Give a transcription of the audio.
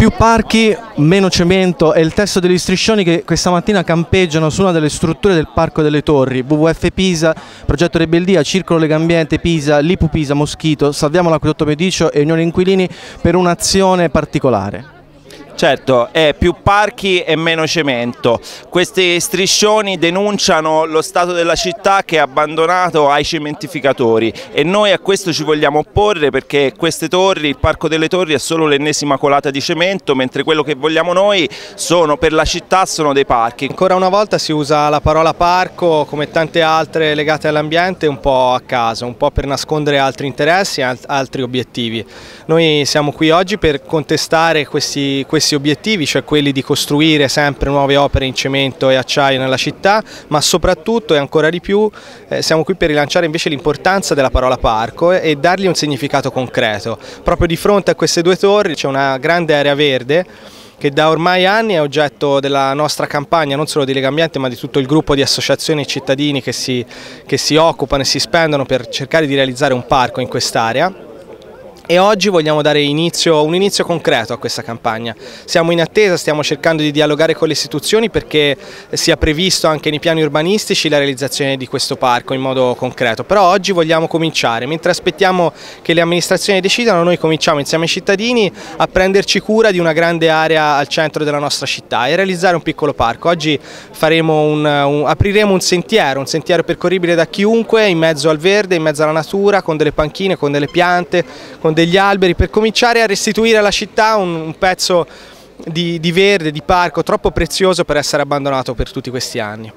Più parchi, meno cemento. È il testo degli striscioni che questa mattina campeggiano su una delle strutture del Parco delle Torri, WWF Pisa, Progetto Rebeldia, Circolo Legambiente Pisa, Lipu Pisa, Moschito, Salviamo l'Acquedotto Medicio e Unione Inquilini per un'azione particolare. Certo, è più parchi e meno cemento. Questi striscioni denunciano lo stato della città che è abbandonato ai cementificatori e noi a questo ci vogliamo opporre perché queste torri, il Parco delle Torri è solo l'ennesima colata di cemento, mentre quello che vogliamo noi sono, per la città sono dei parchi. Ancora una volta si usa la parola parco come tante altre legate all'ambiente un po' a caso, un po' per nascondere altri interessi e altri obiettivi. Noi siamo qui oggi per contestare questi, questi stessi obiettivi, cioè quelli di costruire sempre nuove opere in cemento e acciaio nella città, ma soprattutto e ancora di più eh, siamo qui per rilanciare invece l'importanza della parola parco e, e dargli un significato concreto. Proprio di fronte a queste due torri c'è una grande area verde che da ormai anni è oggetto della nostra campagna, non solo di Lega Ambiente ma di tutto il gruppo di associazioni e cittadini che si, che si occupano e si spendono per cercare di realizzare un parco in quest'area e oggi vogliamo dare inizio, un inizio concreto a questa campagna. Siamo in attesa, stiamo cercando di dialogare con le istituzioni perché sia previsto anche nei piani urbanistici la realizzazione di questo parco in modo concreto, però oggi vogliamo cominciare, mentre aspettiamo che le amministrazioni decidano noi cominciamo insieme ai cittadini a prenderci cura di una grande area al centro della nostra città e realizzare un piccolo parco. Oggi un, un, apriremo un sentiero, un sentiero percorribile da chiunque in mezzo al verde, in mezzo alla natura, con delle panchine, con delle piante, con degli alberi per cominciare a restituire alla città un, un pezzo di, di verde, di parco troppo prezioso per essere abbandonato per tutti questi anni.